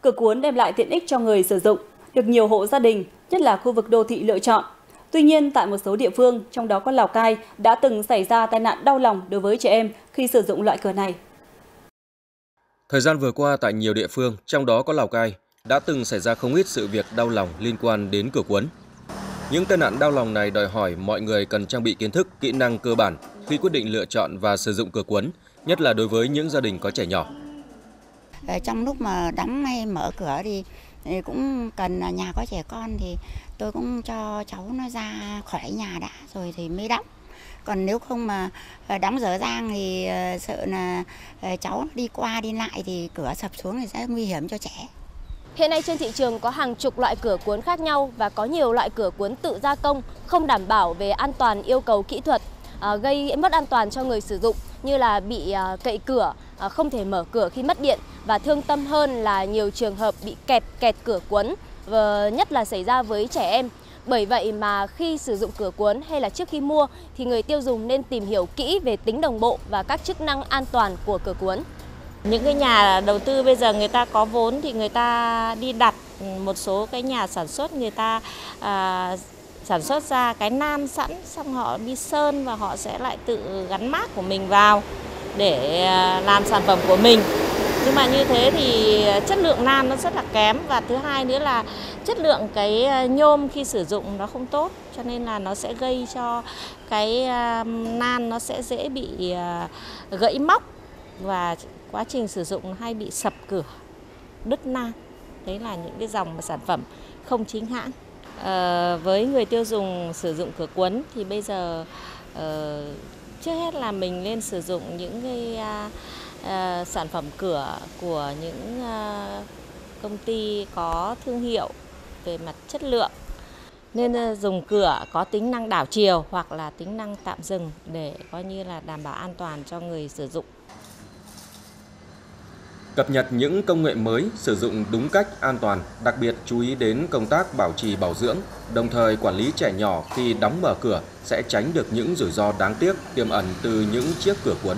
cửa cuốn đem lại tiện ích cho người sử dụng, được nhiều hộ gia đình, nhất là khu vực đô thị lựa chọn. Tuy nhiên, tại một số địa phương, trong đó có Lào Cai, đã từng xảy ra tai nạn đau lòng đối với trẻ em khi sử dụng loại cửa này. Thời gian vừa qua tại nhiều địa phương, trong đó có Lào Cai, đã từng xảy ra không ít sự việc đau lòng liên quan đến cửa cuốn. Những tai nạn đau lòng này đòi hỏi mọi người cần trang bị kiến thức, kỹ năng cơ bản khi quyết định lựa chọn và sử dụng cửa cuốn, nhất là đối với những gia đình có trẻ nhỏ. Ờ, trong lúc mà đóng hay mở cửa thì cũng cần nhà có trẻ con thì tôi cũng cho cháu nó ra khỏi nhà đã rồi thì mới đóng. Còn nếu không mà ờ, đóng dở dang thì ờ, sợ là cháu đi qua đi lại thì cửa sập xuống thì sẽ nguy hiểm cho trẻ. Hiện nay trên thị trường có hàng chục loại cửa cuốn khác nhau và có nhiều loại cửa cuốn tự gia công không đảm bảo về an toàn yêu cầu kỹ thuật, gây mất an toàn cho người sử dụng như là bị cậy cửa, À, không thể mở cửa khi mất điện và thương tâm hơn là nhiều trường hợp bị kẹp kẹt cửa cuốn, nhất là xảy ra với trẻ em. Bởi vậy mà khi sử dụng cửa cuốn hay là trước khi mua thì người tiêu dùng nên tìm hiểu kỹ về tính đồng bộ và các chức năng an toàn của cửa cuốn. Những cái nhà đầu tư bây giờ người ta có vốn thì người ta đi đặt một số cái nhà sản xuất người ta à, sản xuất ra cái nam sẵn xong họ đi sơn và họ sẽ lại tự gắn mác của mình vào để à, làm sản phẩm của mình. Nhưng mà như thế thì à, chất lượng nan nó rất là kém. Và thứ hai nữa là chất lượng cái à, nhôm khi sử dụng nó không tốt. Cho nên là nó sẽ gây cho cái nan nó sẽ dễ bị gãy móc. Và quá trình sử dụng hay bị sập cửa đứt nan. Đấy là những cái dòng sản phẩm không chính hãng. À, với người tiêu dùng sử dụng cửa cuốn thì bây giờ uh, trước hết là mình nên sử dụng những cái uh, uh, sản phẩm cửa của những uh, công ty có thương hiệu về mặt chất lượng. Nên uh, dùng cửa có tính năng đảo chiều hoặc là tính năng tạm dừng để coi như là đảm bảo an toàn cho người sử dụng cập nhật những công nghệ mới sử dụng đúng cách an toàn, đặc biệt chú ý đến công tác bảo trì bảo dưỡng, đồng thời quản lý trẻ nhỏ khi đóng mở cửa sẽ tránh được những rủi ro đáng tiếc tiềm ẩn từ những chiếc cửa cuốn.